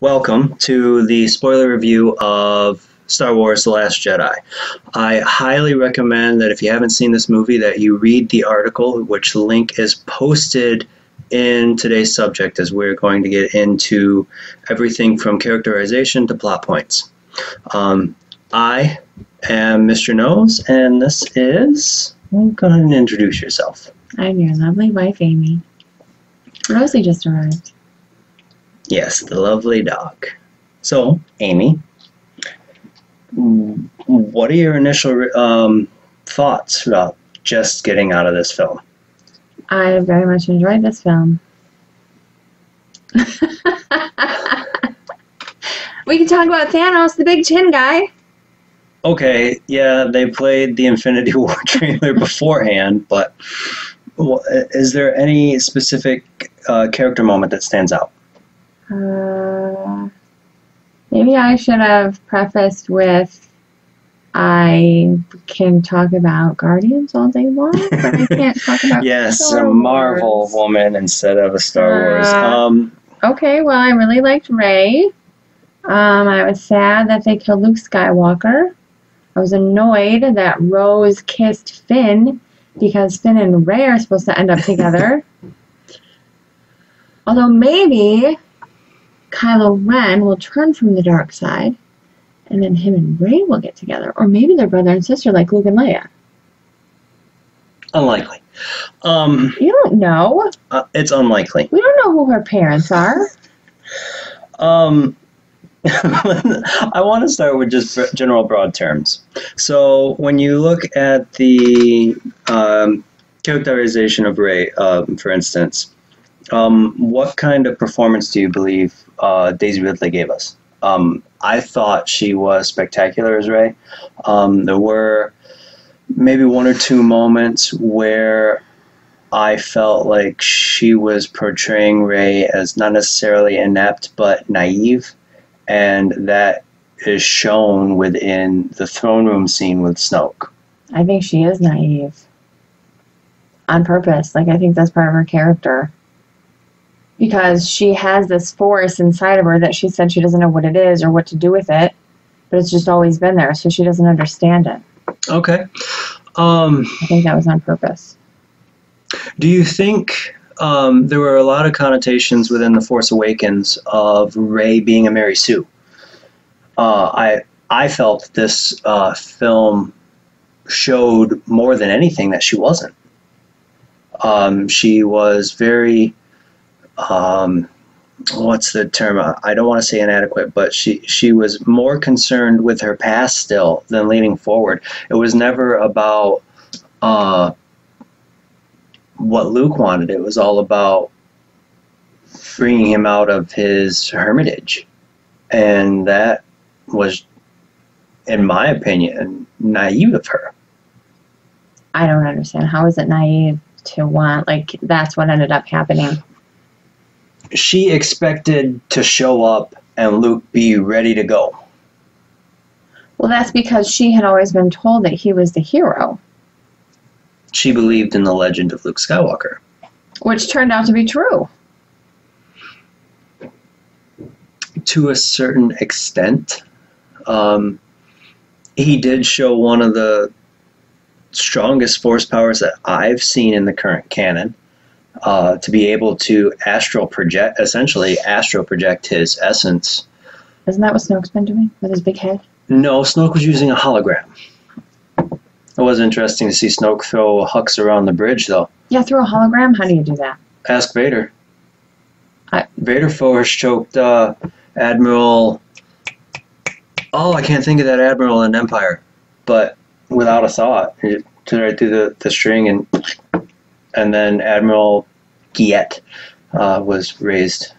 welcome to the spoiler review of Star Wars The Last Jedi. I highly recommend that if you haven't seen this movie that you read the article which link is posted in today's subject as we're going to get into everything from characterization to plot points. Um, I am Mr. Nose and this is go ahead and introduce yourself. I'm your lovely wife, Amy. Rosie just arrived. Yes, the lovely dog. So, Amy, what are your initial um, thoughts about just getting out of this film? I very much enjoyed this film. we can talk about Thanos, the big chin guy. Okay, yeah, they played the Infinity War trailer beforehand, but is there any specific uh, character moment that stands out? Uh, maybe I should have prefaced with I can talk about Guardians all day long, but I can't talk about yes, Star a Marvel Wars. woman instead of a Star Uh, Wars. Um, Okay, well, I really liked Rey. Um, I was sad that they killed Luke Skywalker. I was annoyed that Rose kissed Finn because Finn and Rey are supposed to end up together. Although maybe Kylo Ren will turn from the dark side and then him and Rey will get together. Or maybe they're brother and sister like Luke and Leia. unlikely. Um, You don't know. uh, it's unlikely. We don't know who her parents are. Um, I want to start with just general broad terms. So when you look at the um, characterization of Rey, um, for instance, um, what kind of performance do you believe uh, Daisy Ridley gave us? Um, I thought she was spectacular as Rey. Um, there were maybe one or two moments where I felt like she was portraying Rey as not necessarily inept but naive, and that is shown within the throne room scene with Snoke. I think she is naive. On purpose. Like, I think that's part of her character. Because she has this force inside of her that she said she doesn't know what it is or what to do with it, but it's just always been there, so she doesn't understand it. Okay. Um, I think that was on purpose. do you think um, there were a lot of connotations within The Force Awakens of Rey being a Mary Sue? Uh, I I felt this uh, film showed more than anything that she wasn't. Um, she was very um, what's the term? I don't want to say inadequate, but she she was more concerned with her past still than leaning forward. It was never about uh, what Luke wanted. It was all about bringing him out of his hermitage, and that was, in my opinion, naive of her. I don't understand. How is it naive to want, like, that's what ended up happening? She expected to show up and Luke be ready to go. Well, that's because she had always been told that he was the hero, She believed in the legend of Luke Skywalker. which turned out to be true. to a certain extent. Um, he did show one of the strongest force powers that I've seen in the current canon. Uh, to be able to astral project, essentially astral project his essence. Isn't that what Snoke's been doing with his big head? No, Snoke was using a hologram. It was interesting to see Snoke throw Hux around the bridge, though. Yeah, through a hologram? How do you do that? Ask Vader. I- Vader force choked uh, Admiral. Oh, I can't think of that admiral in Empire, but without a thought, it right through the, the string, and and then Admiral Piett uh, was raised.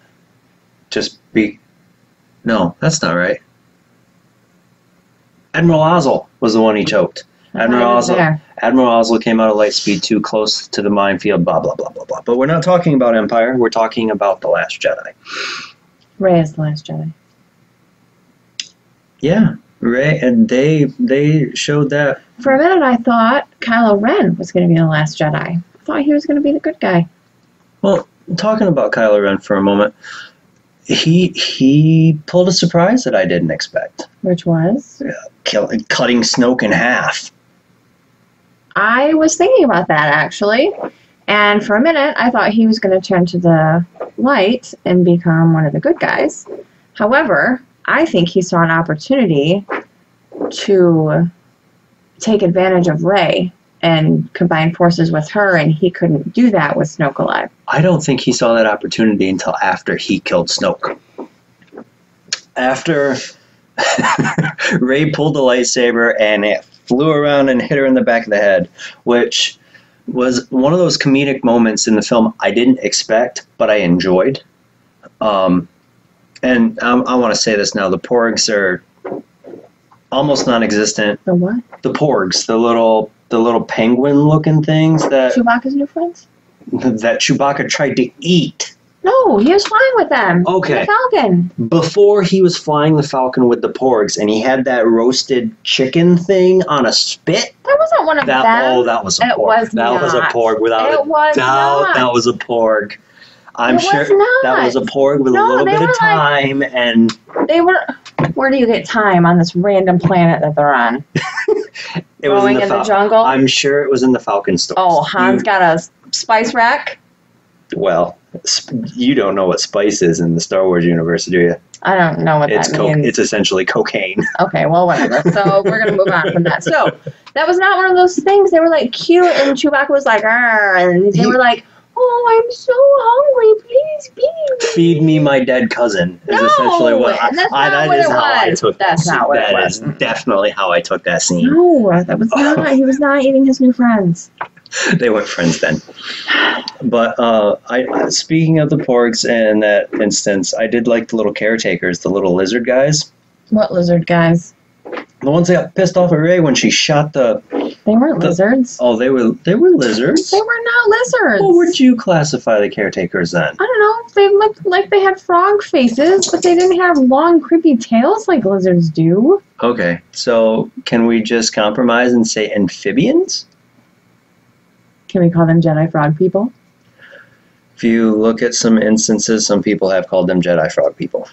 Just be. No, that's not right. Admiral Ozzel was the one he choked. Admiral Ozzel. Admiral Ozzel came out of Lightspeed too close to the minefield, blah, blah, blah, blah, blah. But we're not talking about Empire. We're talking about The Last Jedi. Rey is the last Jedi. Yeah, Rey, and they they showed that. For a minute, I thought Kylo Ren was going to be the last Jedi. I thought he was going to be the good guy. Well, talking about Kylo Ren for a moment, he he pulled a surprise that I didn't expect. Which was? Kill, cutting Snoke in half. I was thinking about that actually. And for a minute, I thought he was going to turn to the light and become one of the good guys. However, I think he saw an opportunity to take advantage of Rey and combine forces with her, and he couldn't do that with Snoke alive. I don't think he saw that opportunity until after he killed Snoke. After Rey pulled the lightsaber and it flew around and hit her in the back of the head, which was one of those comedic moments in the film I didn't expect, but I enjoyed. Um, and I, I want to say this now: the Porgs are almost non-existent. The what? The Porgs, the little the little penguin-looking things that Chewbacca's new friends? that Chewbacca tried to eat No, he was flying with them. Okay. The Falcon. before he was flying the Falcon with the Porgs, and he had that roasted chicken thing on a spit. That wasn't one of That them. oh, that was a It porg. was that was a not. porg without it was doubt. not. That was a porg. I'm It sure was not. that was a porg with No, a little bit of were like- time and They were. Where do you get time on this random planet that they're on? it was in the, in the jungle. I'm sure it was in the Falcon store. oh, Han's got a spice rack. well, sp- you don't know what spice is in the Star Wars universe, do you? I don't know what It's that co- means. it's essentially cocaine. Okay, well, whatever. So we're gonna move on from that. So that was not one of those things. They were like cute, and Chewbacca was like, and they were like, "Oh, I'm so hungry. Please feed me." Feed me my dead cousin is No, essentially what I, that's I, not that what is it how I was. took That's that not what it was. is definitely how I took that scene. No, that was not. He was not eating his new friends. they weren't friends then. But uh, I, speaking of the porgs in that instance, I did like the little caretakers, the little lizard guys, What lizard guys? the ones that got pissed off at Rey when she shot the. They weren't The- lizards. Oh, they were they were lizards. They were not lizards. What would you classify the caretakers then? I don't know. They looked like they had frog faces, but they didn't have long, creepy tails like lizards do. Okay, so can we just compromise and say amphibians? Can we call them Jedi frog people? If you look at some instances, some people have called them Jedi frog people.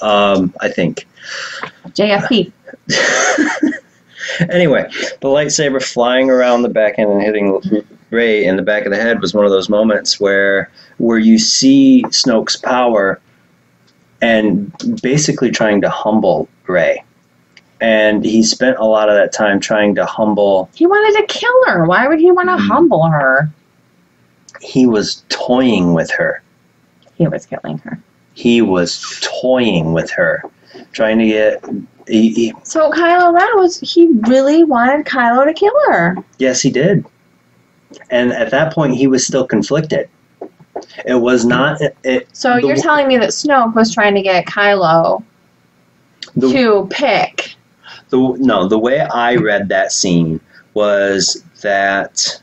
Um, I think. JFP. anyway, the lightsaber flying around the back end and hitting Rey in the back of the head was one of those moments where where you see Snoke's power and basically trying to humble Rey. And he spent a lot of that time trying to humble. He wanted to kill her. Why would he want to Mhm. humble her? He was toying with her. He was killing her. He was toying with her, trying to get. He, he, So Kylo Ren was he really wanted Kylo to kill her? Yes, he did. And at that point, he was still conflicted. It was not. It, So The you're telling me that Snoke was trying to get Kylo the, to pick. the no. The way I read that scene was that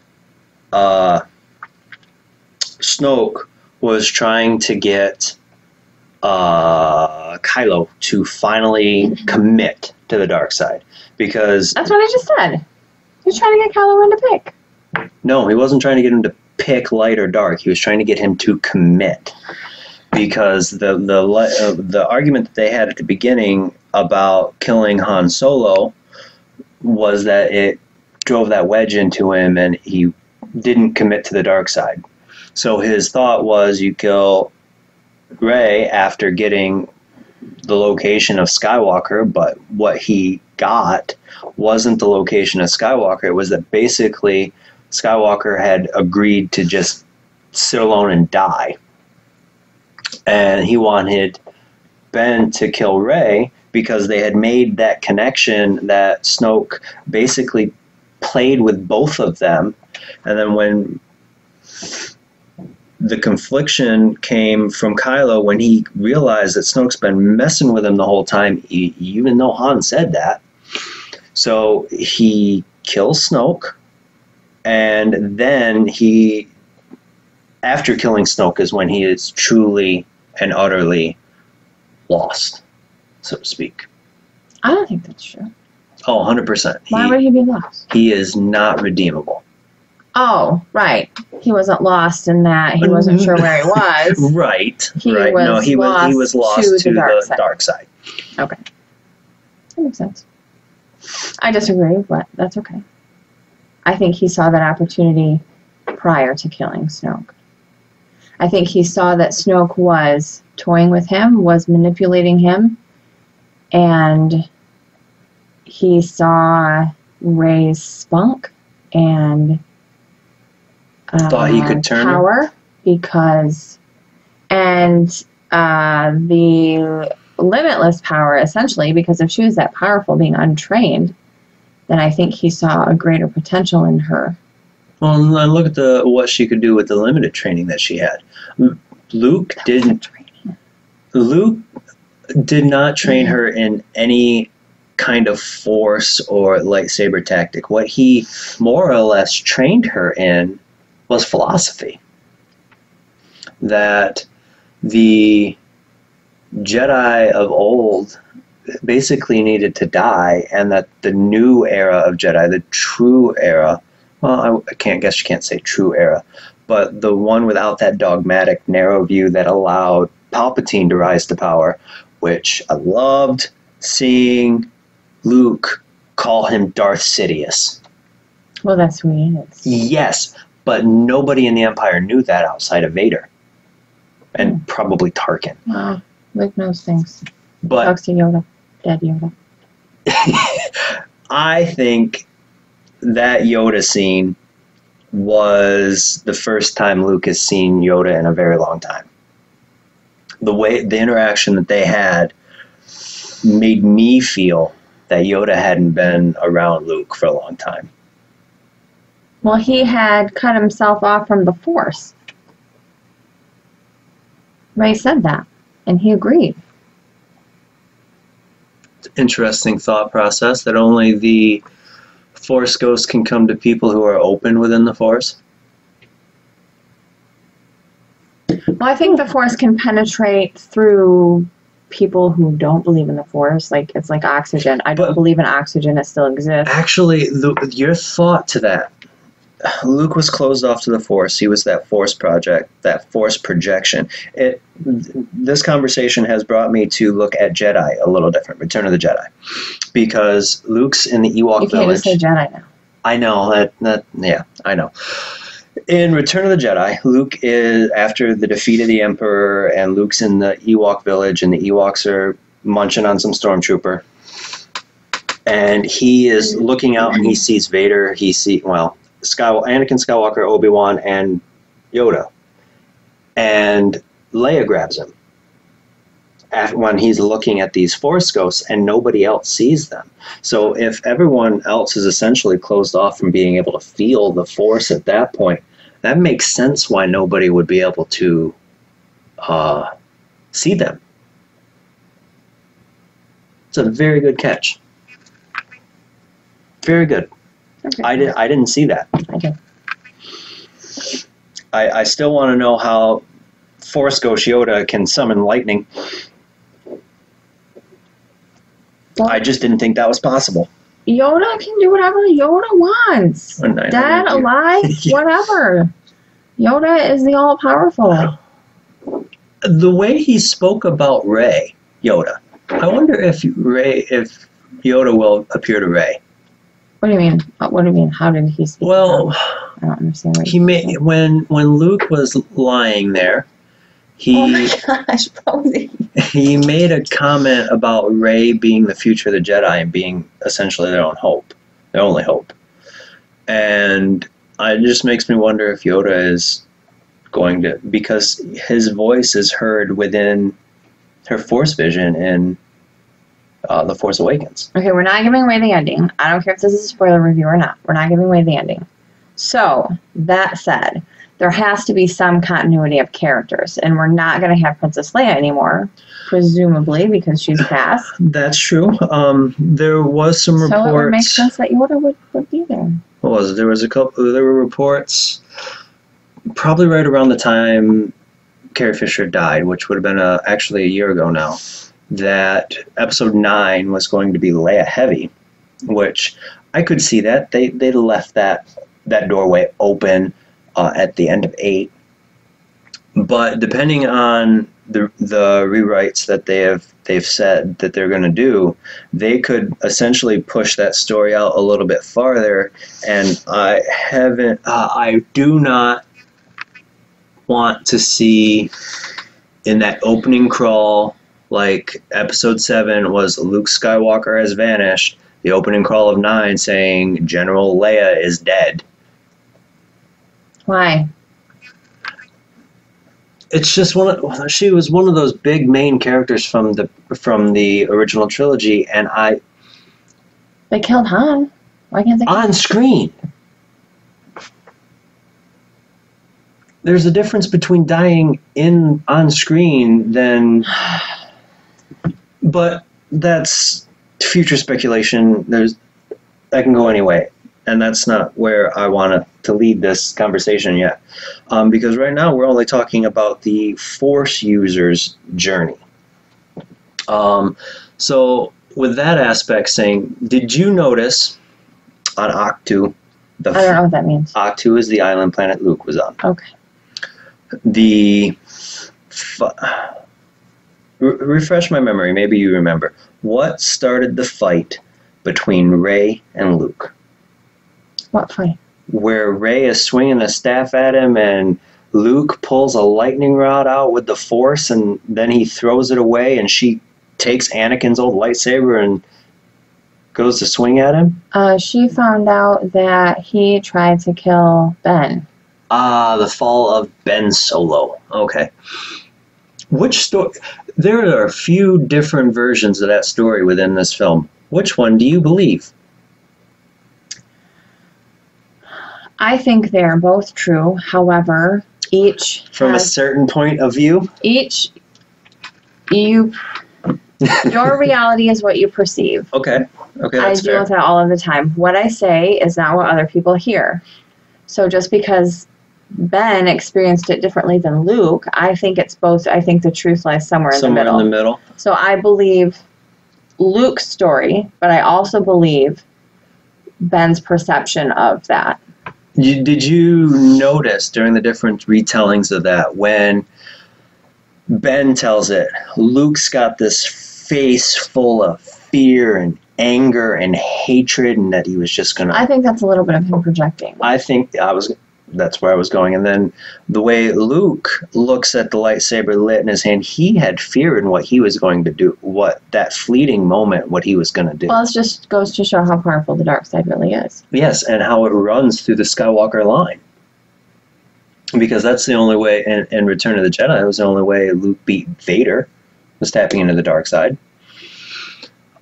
uh, Snoke was trying to get uh, Kylo to finally commit to the dark side because That's what I just said. He's trying to get Kylo Ren to pick. No, he wasn't trying to get him to pick light or dark. He was trying to get him to commit. Because the the uh, the argument that they had at the beginning about killing Han Solo was that it drove that wedge into him and he didn't commit to the dark side. So his thought was you kill Rey after getting the location of Skywalker, but what he got wasn't the location of Skywalker. It was that basically Skywalker had agreed to just sit alone and die. And he wanted Ben to kill Rey because they had made that connection that Snoke basically played with both of them. And then when the confliction came from Kylo when he realized that Snoke's been messing with him the whole time, even though Han said that. So he kills Snoke, and then he, after killing Snoke, is when he is truly and utterly lost, so to speak. I don't think that's true. Oh, 100%. Why He, would he be lost? he is not redeemable. Oh, right. He wasn't lost in that. He wasn't sure where he was. Right. He right. no, was he was he was lost to to, the dark the side. dark side. That makes sense. I disagree, but that's okay. I think he saw that opportunity prior to killing Snoke. I think he saw that Snoke was toying with him, was manipulating him, and he saw Rey's spunk and uh, Thought he could turn her? power because and uh, the limitless power essentially because if she was that powerful being untrained then i think he saw a greater potential in her Well, and look at the what she could do with the limited training that she had. Luke didn't. Luke did not train her in any kind of force or lightsaber tactic. What he more or less trained her in was philosophy. That the Jedi of old basically needed to die, and that the new era of Jedi, the true era, well, I, I can't guess you can't say true era, but the one without that dogmatic narrow view that allowed Palpatine to rise to power, which I loved seeing Luke call him Darth Sidious. well that's who he is Yes, but nobody in the Empire knew that outside of Vader. And hmm. probably Tarkin. wow luke knows things But talks to yoda dead yoda I think that Yoda scene was the first time Luke has seen Yoda in a very long time. The way the interaction that they had made me feel that Yoda hadn't been around Luke for a long time. Well he had cut himself off from the force Rey said that and he agreed Interesting thought process that only the Force ghosts can come to people who are open within the Force. Well, I think the force can penetrate through people who don't believe in the force. Like it's like oxygen. I don't But- believe in oxygen. It still exists. Actually, the, your thought to that, Luke was closed off to the Force. He was that Force project, that Force projection. It. This conversation has brought me to look at Jedi a little different. Return of the Jedi, because Luke's in the Ewok You can't village. just say Jedi now. I know that. That yeah, I know. In Return of the Jedi, Luke is after the defeat of the Emperor, and Luke's in the Ewok village, and the Ewoks are munching on some stormtrooper. And he is looking out, and he sees Vader. He see well, Sky, Anakin Skywalker, Obi Wan, and Yoda. And Leia grabs him at, when he's looking at these Force ghosts, and nobody else sees them. So if everyone else is essentially closed off from being able to feel the force at that point, that makes sense why nobody would be able to uh, see them. It's a very good catch. Very good. Okay. I did. I didn't see that. I did. I, I still want to know how Force Ghost Yoda can summon lightning. Well, I just didn't think that was possible. Yoda can do whatever Yoda wants. Oh, and Dead, alive, Yeah. whatever. Yoda is the all powerful. the way he spoke about Rey, Yoda. I wonder if Rey, if Yoda will appear to Rey. What do you mean? What do you mean? How did he speak? Well, I don't understand. What he you're made saying. when when Luke was lying there, he Oh he my gosh, Posey. he made a comment about Rey being the future of the Jedi and being essentially their own hope, their only hope. And it just makes me wonder if Yoda is going to because his voice is heard within her Force vision in uh, the Force Awakens. Okay, we're not giving away the ending. I don't care if this is a spoiler review or not. We're not giving away the ending. So, that said, there has to be some continuity of characters, and we're not going to have Princess Leia anymore, presumably because she's passed. That's true. Um, there was some So it would make reports. sense that Yoda would, would be there. what was it? There was a couple. There were reports, probably right around the time Carrie Fisher died, which would have been uh actually a year ago now. That episode nine was going to be Leia heavy, which I could see that they they left that that doorway open uh, at the end of eight. But depending on the the rewrites that they have they've said that they're going to do, they could essentially push that story out a little bit farther. And I haven't, uh, I do not want to see in that opening crawl, like episode seven was Luke Skywalker has vanished. The opening crawl of nine saying General Leia is dead. Why? it's just one of she was one of those big main characters from the from the original trilogy and i They killed Han. Why can't they? on screen there's a difference between dying in on screen than but that's future speculation. There's that can go anyway and that's not where i want to, lead this conversation yet. Um, because right now we're only talking about the force user's journey. Um, so with that aspect saying did you notice on Ahch-To the I don't know what that means. Ahch-To is the island planet luke was on. Okay. the f- re- refresh my memory maybe you remember what started the fight between Rey and luke What fight? where Rey is swinging a staff at him and luke pulls a lightning rod out with the force and then he throws it away and she takes anakin's old lightsaber and goes to swing at him Uh, she found out that he tried to kill Ben. Ah, the fall of Ben Solo. Okay. Which story? There are a few different versions of that story within this film. Which one do you believe? I think they're both true. However, each From a certain point of view? each you your reality is what you perceive. Okay. Okay, I deal fair. with that all of the time. What I say is not what other people hear. So just because Ben experienced it differently than Luke, I think it's both. I think the truth lies somewhere, Somewhere in the middle. in the middle. So I believe Luke's story, but I also believe Ben's perception of that. You, did you notice during the different retellings of that when Ben tells it, Luke's got this face full of fear and anger and hatred, and that he was just gonna I think that's a little bit of him projecting. I think I was. That's where I was going, and then the way Luke looks at the lightsaber lit in his hand, he had fear in what he was going to do. What that fleeting moment, what he was going to do. Well, it just goes to show how powerful the dark side really is. yes, and how it runs through the Skywalker line. Because that's the only way. In, in Return of the Jedi, it was the only way Luke beat Vader, was tapping into the dark side.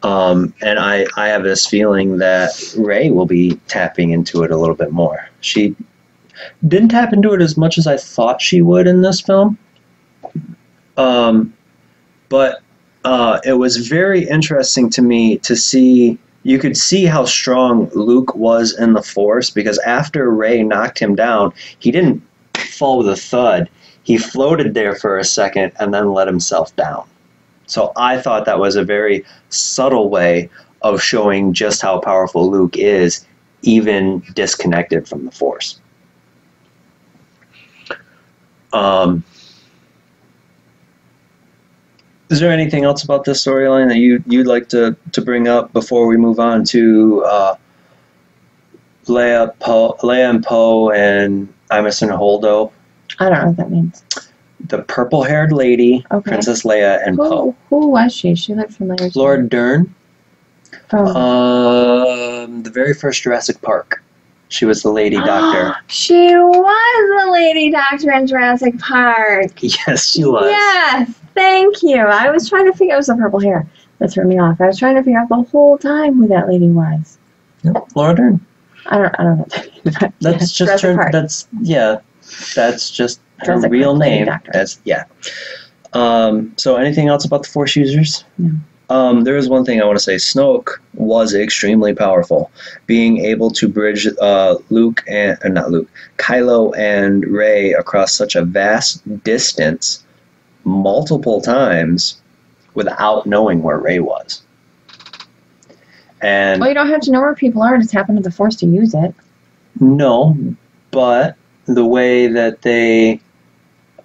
Um, and I, I have this feeling that Rey will be tapping into it a little bit more. She didn't tap into it as much as I thought she would in this film. Um, but uh, it was very interesting to me to see. You could see how strong Luke was in the Force because after Rey knocked him down, he didn't fall with a thud. He floated there for a second and then let himself down. So I thought that was a very subtle way of showing just how powerful Luke is, even disconnected from the Force. Um, is there anything else about this storyline that you you'd like to, to bring up before we move on to uh, Leia, Poe, Leia and Poe and Emerson Holdo, I don't know what that means. the purple-haired lady, Okay. Princess Leia and Poe. Who, who was she? She looked familiar. Laura Dern, From um, the very first Jurassic Park. She was the lady doctor. she was the lady doctor in Jurassic Park. yes, she was. Yes, thank you. I was trying to figure. It was the purple hair that threw me off. I was trying to figure out the whole time who that lady was. Yep, Laura Dern. I don't. I don't know. What that means, but That's just Jurassic her. Park. That's yeah. That's just her real Park name. That's yeah. Um, so anything else about the Force users? No. Um, there is one thing I want to say. Snoke was extremely powerful, being able to bridge uh, Luke and uh, not Luke, Kylo and Rey across such a vast distance multiple times without knowing where Rey was. And Well, you don't have to know where people are to tap into the Force to use it. No, but the way that they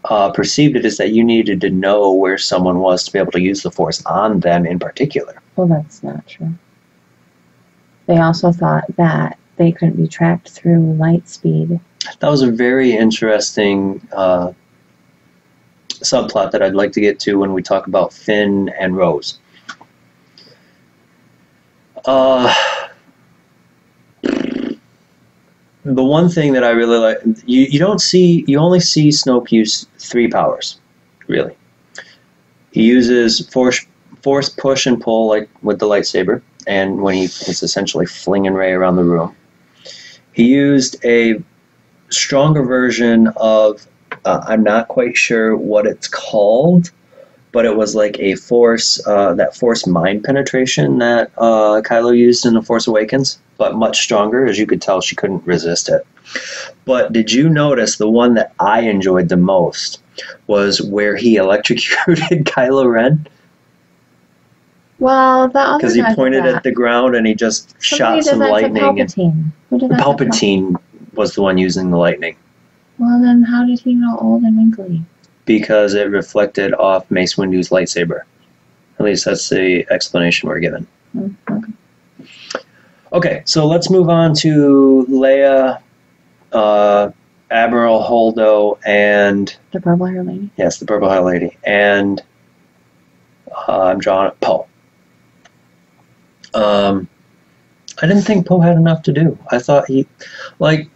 uh, perceived it is that you needed to know where someone was to be able to use the force on them in particular. Well, that's not true. They also thought that they couldn't be tracked through light speed. That was a very interesting uh, subplot that I'd like to get to when we talk about Finn and Rose. Uh, the one thing that I really like, you, you don't see, you only see Snoke use three powers, really. He uses force, force push and pull, like with the lightsaber, and when he is essentially flinging Rey around the room. He used a stronger version of, uh, I'm not quite sure what it's called, but it was like a force, uh, that force mind penetration that uh, Kylo used in The Force Awakens, but much stronger. As you could tell, she couldn't resist it. But did you notice the one that I enjoyed the most was where he electrocuted Kylo Ren? Well, the other Because he pointed at the ground and he just Somebody shot some lightning. And Palpatine. Who did that to Pal- Palpatine was the one using the lightning Well, then how did he know old and wrinkly? Because it reflected off Mace Windu's lightsaber. At least that's the explanation we're given. Hmm, okay. Okay, so let's move on to Leia, uh, Admiral Holdo, and The purple hair lady. yes, the Purple Hair Lady, and uh, I'm drawing it Poe. Um, I didn't think Poe had enough to do. I thought he, like,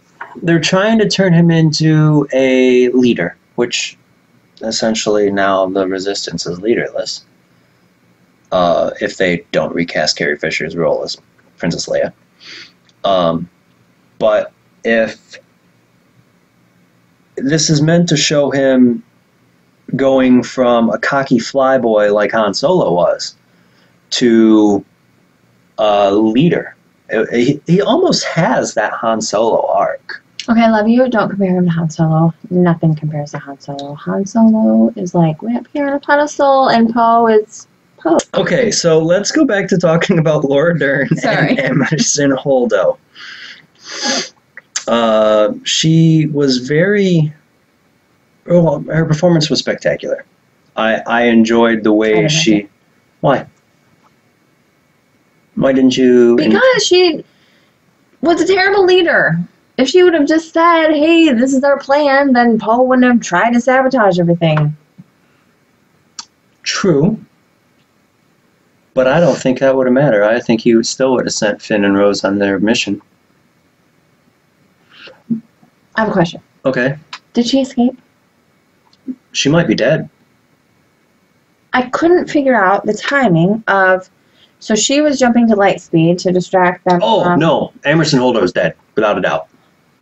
they're trying to turn him into a leader, which essentially now the Resistance is leaderless. Uh, if they don't recast Carrie Fisher's role as Princess Leia. Um, but if this is meant to show him going from a cocky flyboy like Han Solo was to a leader. He, he almost has that Han Solo arc. Okay, I love you. Don't compare him to Han Solo. Nothing compares to Han Solo. Han Solo is like way up here on a pedestal, and Poe is Poe. Okay, so let's go back to talking about Laura Dern Sorry. and Emerson Holdo. Uh, she was very. oh, Well, her performance was spectacular. I I enjoyed the way she. Why? Why didn't you? Because she was a terrible leader. If she would have just said, "Hey, this is our plan," then Poe wouldn't have tried to sabotage everything. True. But I don't think that would have mattered. I think he would still would have sent Finn and Rose on their mission. I have a question. Okay. Did she escape? She might be dead. I couldn't figure out the timing of. So she was jumping to light speed to distract them. Oh, from, no. Emerson Holdo is dead, without a doubt.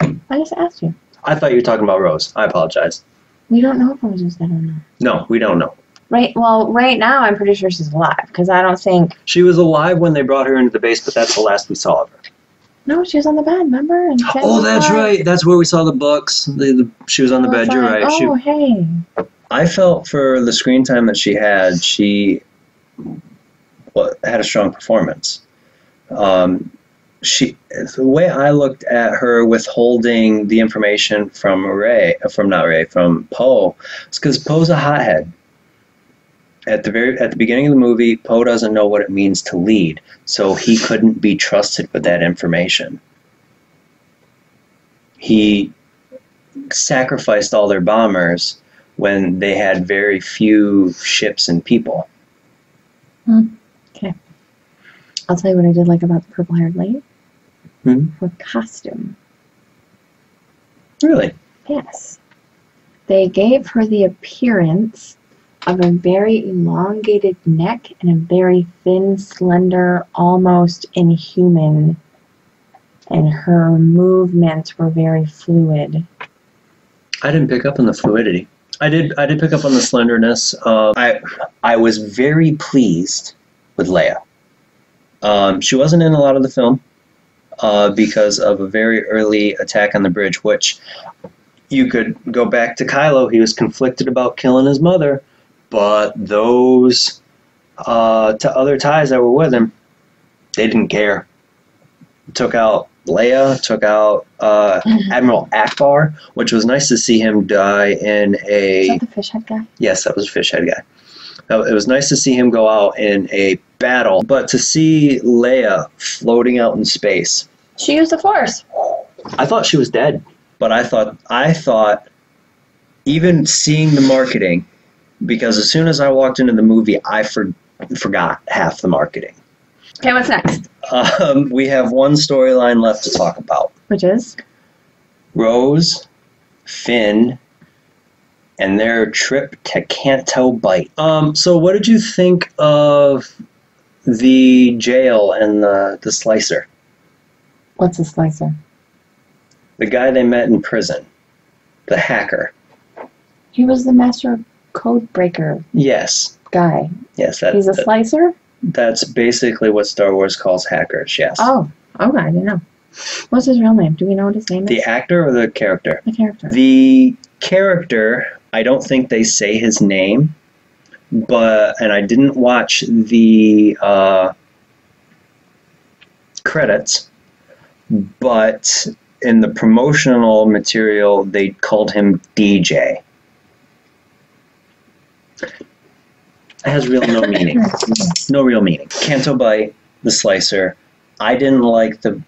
I just asked you. I thought you were talking about Rose. I apologize. We don't know if Rose is dead or not. No, we don't know. Right. Well, right now I'm pretty sure she's alive because I don't think. She was alive when they brought her into the base, but that's the last we saw of her. No, she was on the bed. Remember? And Oh, was that's like- right. That's where we saw the books. The, the, she was on the I was bed. You're like, right. She, Oh, hey. I felt for the screen time that she had, she well, had a strong performance. Um, she, the way I looked at her withholding the information from Rey, from not Rey, from Poe, is because Poe's a hothead. At the very at the beginning of the movie, Poe doesn't know what it means to lead, so he couldn't be trusted with that information. He sacrificed all their bombers when they had very few ships and people. Hmm. I'll tell you what I did like about the purple haired lady. Hmm? Her costume. Really? Yes. They gave her the appearance of a very elongated neck and a very thin, slender, almost inhuman. And her movements were very fluid. I didn't pick up on the fluidity. I did. I did pick up on the slenderness. Um, I I was very pleased with Leia. Um, she wasn't in a lot of the film uh, because of a very early attack on the bridge, which you could go back to Kylo. He was conflicted about killing his mother, but those uh, to other ties that were with him, they didn't care. Took out Leia, took out uh, Admiral Ackbar, which was nice to see him die in Is a. that the fish head guy? Yes, that was a fish head guy. Uh, It was nice to see him go out in a battle, but to see Leia floating out in space, She used the force. I thought she was dead. But I thought I thought even seeing the marketing, because as soon as I walked into the movie, I for, forgot half the marketing. Okay, what's next? Um, we have one storyline left to talk about. Which is? Rose, Finn, and their trip to Canto Bight. Um, so what did you think of the jail and the, the slicer? What's a slicer? The guy they met in prison. The hacker. He was the master code breaker Yes. guy. Yes, that, He's a that- slicer? that's basically what Star Wars calls hackers, yes. Oh, okay, I didn't know. What's his real name? Do we know what his name is? The actor or the character? The character. The character, I don't think they say his name, but and I didn't watch the uh, credits, but in the promotional material they called him DJ. It has real no meaning. No real meaning. Canto Bight, the slicer. I didn't like the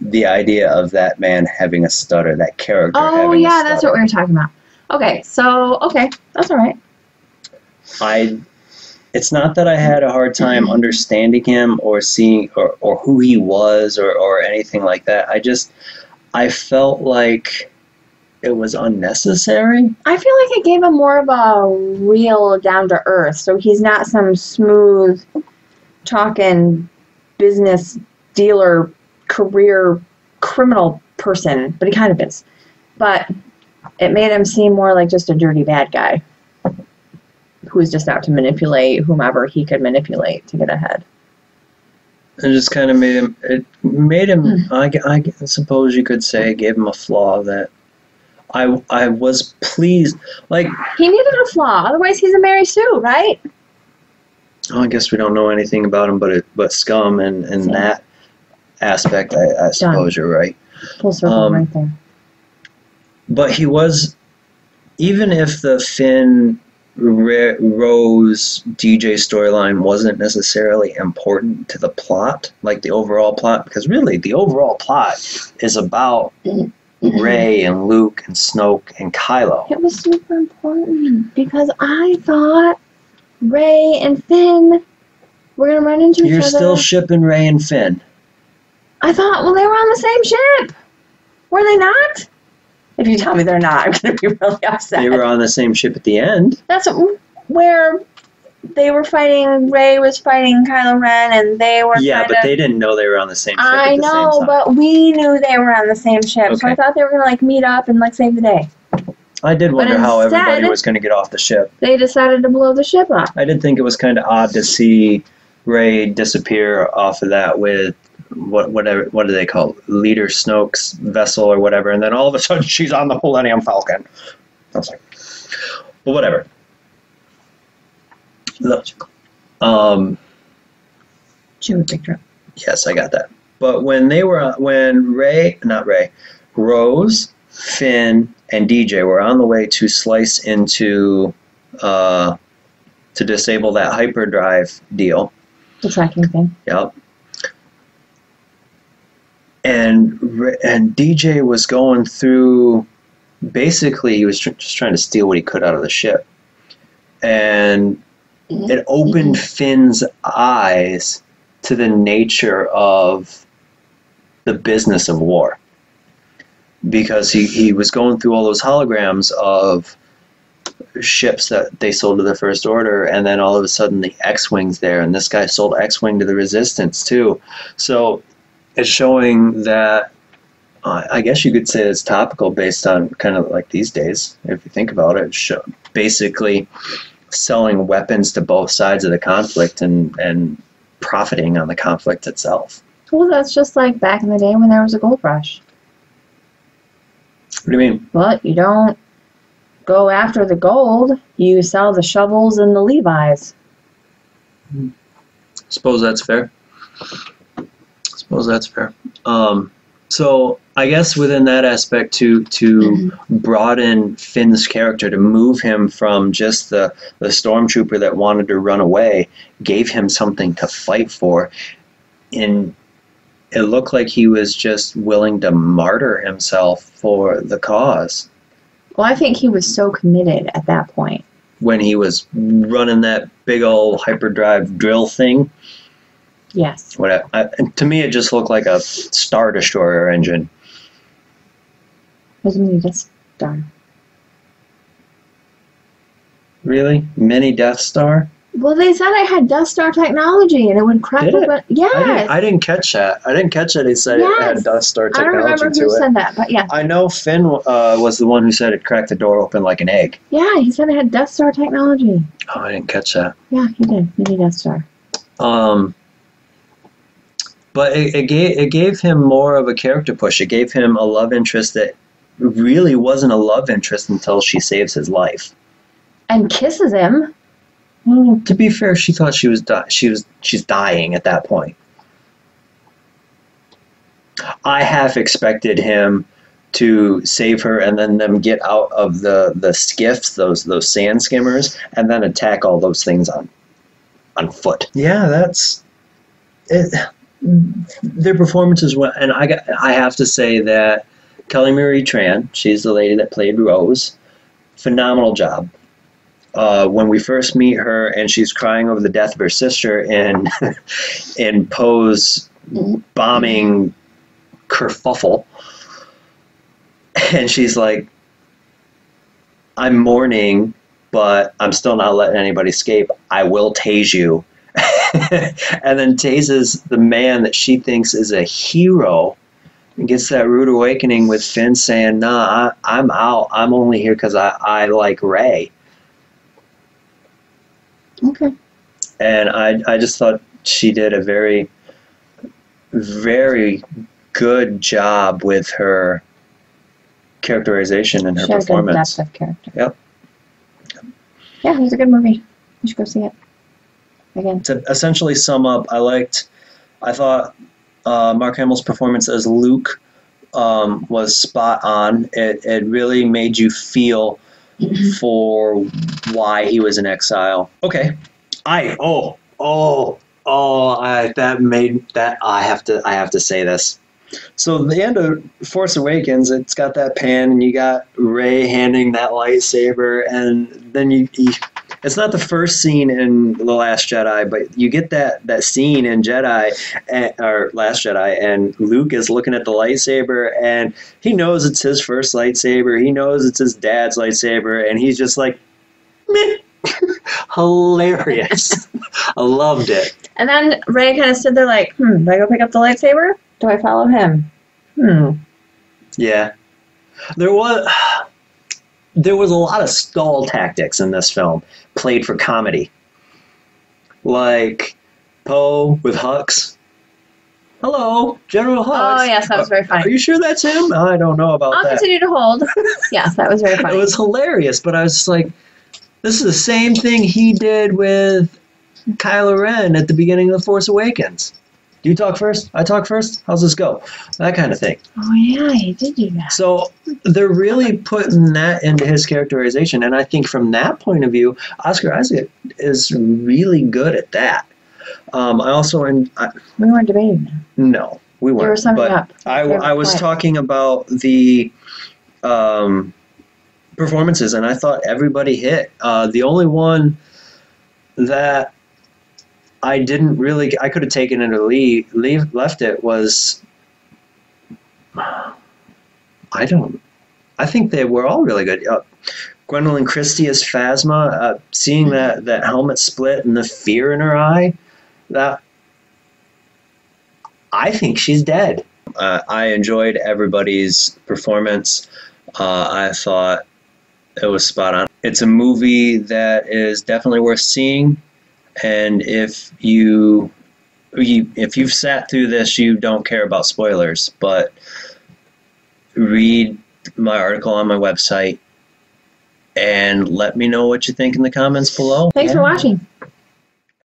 the idea of that man having a stutter, that character. Oh having a yeah, that's what we were talking about. Okay, so okay, that's all right. I it's not that I had a hard time understanding him or seeing or, or who he was or, or anything like that. I just I felt like it was unnecessary. I feel like it gave him more of a real down to earth. So he's not some smooth talking business dealer career criminal person, but he kind of is. But it made him seem more like just a dirty bad guy who's just out to manipulate whomever he could manipulate to get ahead. It just kind of made him. It made him. I, I suppose you could say gave him a flaw that I I was pleased. Like He needed a flaw, otherwise he's a Mary Sue, right? oh, I guess we don't know anything about him, but it but scum and and that aspect. I, I suppose you're right. Full circle Um, right there. But he was even if the Finn Rose DJ storyline wasn't necessarily important to the plot, like the overall plot, because really the overall plot is about Rey and Luke and Snoke and Kylo. It was super important because I thought Rey and Finn were gonna run into each other. You're still shipping Rey and Finn. I thought, well, they were on the same ship. Were they not? If you tell me they're not, I'm gonna be really upset. They were on the same ship at the end. That's where they were fighting. Rey was fighting Kylo Ren, and they were. Yeah, but of, they didn't know they were on the same ship I at the know, but we knew they were on the same ship, okay. so I thought they were gonna like meet up and like save the day. I did wonder how everybody was going to get off the ship. They decided to blow the ship up. I did think it was kind of odd to see Rey disappear off of that with what whatever what do they call it? Leader Snoke's vessel or whatever, and then all of a sudden she's on the Millennium Falcon. I was like, but whatever. Um, She would pick her up. yes, I got that. But when they were when Rey, not Rey, Rose, Finn, and DJ were on the way to slice into uh, to disable that hyperdrive deal. The tracking thing. Yep. And and DJ was going through. Basically, he was tr- just trying to steal what he could out of the ship, and mm-hmm. it opened mm-hmm. Finn's eyes to the nature of the business of war. Because he, he was going through all those holograms of ships that they sold to the First Order, and then all of a sudden the X Wing's there, and this guy sold X Wing to the Resistance too. So it's showing that uh, I guess you could say it's topical based on kind of like these days, if you think about it. It's show, basically selling weapons to both sides of the conflict and, and profiting on the conflict itself. Well, that's just like back in the day when there was a gold rush. What do you mean? But you don't go after the gold. You sell the shovels and the Levi's. Suppose that's fair. Suppose that's fair. Um, So I guess within that aspect, to to broaden Finn's character, to move him from just the the stormtrooper that wanted to run away, gave him something to fight for, and it looked like he was just willing to martyr himself for the cause Well, I think he was so committed at that point. when he was running that big old hyperdrive drill thing. Yes. What I, and to me, it just looked like a star destroyer engine. What do you mean just done? Really, mini Death Star? Well, they said I had Death Star technology and it would crack Did it? open. Yes. I didn't, I didn't catch that. I didn't catch that he said it had Death Star technology. I don't remember who it. said that, but yeah. I know Finn uh, was the one who said it cracked the door open like an egg. Yeah, he said it had Death Star technology. Oh, I didn't catch that. Yeah, he did. Mini Death Star. Um, but it, it gave it gave him more of a character push. It gave him a love interest that really wasn't a love interest until she saves his life. And kisses him. Well, to be fair, she thought she was di- she was she's dying at that point. I half expected him to save her and then them get out of the the skiffs, those those sand skimmers, and then attack all those things on on foot. Yeah, that's it. Their performances were, and I got I have to say that Kelly Marie Tran, she's the lady that played Rose, phenomenal job uh, when we first meet her and she's crying over the death of her sister in in Poe's bombing kerfuffle, and she's like, "I'm mourning, but I'm still not letting anybody escape. I will tase you." and then tases the man that she thinks is a hero and gets that rude awakening with Finn saying, Nah, I, I'm out. I'm only here because I, I like Rey. Okay. and I I just thought she did a very very good job with her characterization and her she performance. depth of character. Yep. Yeah, it was a good movie. You should go see it. Again. To essentially sum up, I liked, I thought uh, Mark Hamill's performance as Luke um, was spot on. It it really made you feel for why he was in exile. Okay, I oh oh oh I that made that I have to I have to say this. So the end of Force Awakens, it's got that pan, and you got Rey handing that lightsaber, and then you, you it's not the first scene in the Last Jedi, but you get that that scene in Jedi eh, or Last Jedi, and Luke is looking at the lightsaber, and he knows it's his first lightsaber. He knows it's his dad's lightsaber, and he's just like, Meh. hilarious. I loved it. And then Rey kind of stood there like, hmm, do I go pick up the lightsaber? Do I follow him? Hmm. Yeah, there was there was a lot of stall tactics in this film, played for comedy. Like Poe with Hux. Hello, General Hux. Oh, yes, that was very uh, funny. Are you sure that's him? I don't know about I'll that. continue to hold. yes, that was very funny. It was hilarious, but I was like, this is the same thing he did with Kylo Ren at the beginning of The Force Awakens. You talk first, I talk first. How's this go? That kind of thing. oh, yeah, he did do that. So they're really putting that into his characterization, and I think from that point of view, Oscar Isaac is really good at that. Um, I also, and I, We weren't debating that. no, we weren't. summing but up. I, I was point. talking about the um, performances, and I thought everybody hit. Uh, the only one that I didn't really, I could have taken it or leave, leave left it was. I don't. I think they were all really good. Uh, Gwendoline Christie as Phasma, uh, seeing Mm-hmm. that that helmet split and the fear in her eye, that I think she's dead. Uh, I enjoyed everybody's performance. Uh, I thought it was spot on. It's a movie that is definitely worth seeing, and if you, you if you've sat through this, you don't care about spoilers. But read my article on my website and let me know what you think in the comments below. Thanks for watching.